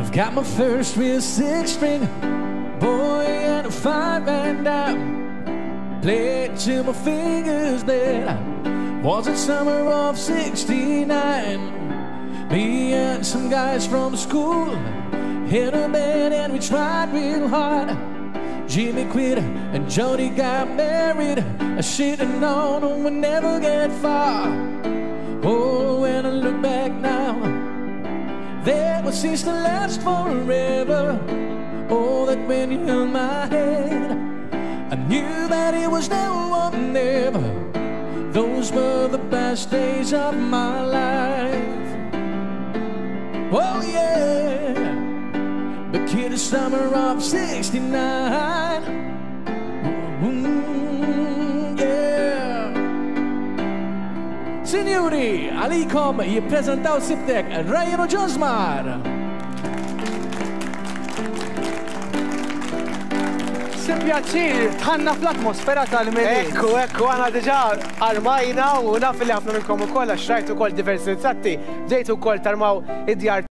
I've got my first real six string, boy, and a five band down. Played till my fingers bled. Was it summer of 69? Me and some guys from school hit a band and we tried real hard. Jimmy quit and Jody got married. I should have known we'd never get far. Seems to last forever. Oh, that when you held my hand, I knew that it was now or never. Those were the best days of my life. Oh, yeah. The kid summer of 69. Signori, għalikom jippreżentaw sibtek Rajno Ġozmar. Simpjaċir, tħanna fl-atmosfera tal-meli. Ekku, ekku, għana diġa armajna u naf li ħafna minnkom u koll, xrajtu koll diversi rizatti, ġejtu koll tarmaw id-djar